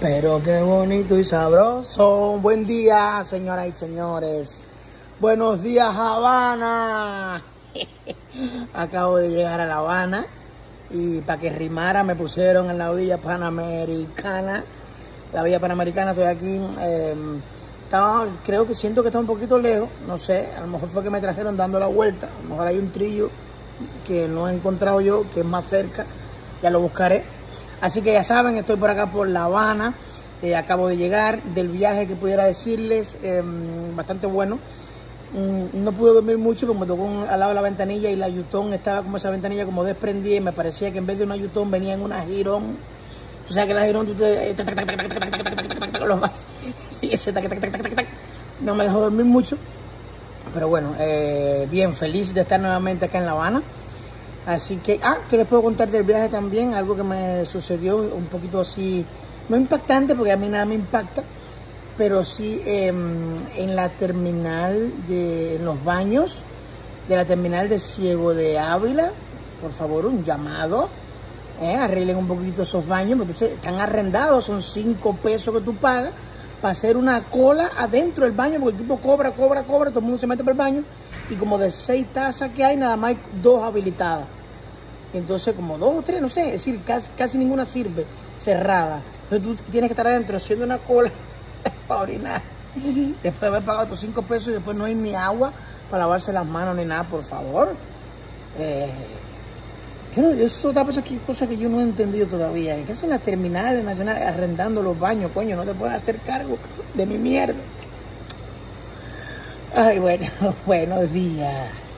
Pero qué bonito y sabroso. Buen día, señoras y señores. Buenos días, Habana. Acabo de llegar a La Habana y para que rimara me pusieron en la Villa Panamericana. La Villa Panamericana, estoy aquí. Eh, estaba, creo que siento que está un poquito lejos, no sé, a lo mejor fue que me trajeron dando la vuelta. A lo mejor hay un trillo que no he encontrado yo, que es más cerca, ya lo buscaré. Así que ya saben, estoy por acá por La Habana. Eh, acabo de llegar del viaje que pudiera decirles, eh, bastante bueno. Mm, no pude dormir mucho porque me tocó al lado de la ventanilla y la Yutón estaba como esa ventanilla como desprendida y me parecía que en vez de una Yutón venía en una Girón. O sea que la Girón. Y ese no me dejó dormir mucho. Pero bueno, eh, bien, feliz de estar nuevamente acá en La Habana. Así que, ah, que les puedo contar del viaje también, algo que me sucedió un poquito así, no impactante, porque a mí nada me impacta, pero sí em, en la terminal de en los baños de la terminal de Ciego de Ávila, por favor, un llamado, eh, arreglen un poquito esos baños, porque están arrendados, son cinco pesos que tú pagas para hacer una cola adentro del baño, porque el tipo cobra, cobra, cobra, todo el mundo se mete por el baño, y como de seis tazas que hay, nada más hay dos habilitadas. Entonces, como dos o tres, no sé, es decir, casi, casi ninguna sirve cerrada. Entonces tú tienes que estar adentro haciendo una cola para orinar. Después de haber pagado tus cinco pesos y después no hay ni agua para lavarse las manos ni nada, por favor. Eh, eso da aquí cosas que yo no he entendido todavía. ¿Qué hacen las terminales nacionales arrendando los baños, coño? No te puedes hacer cargo de mi mierda. Ay, bueno, buenos días.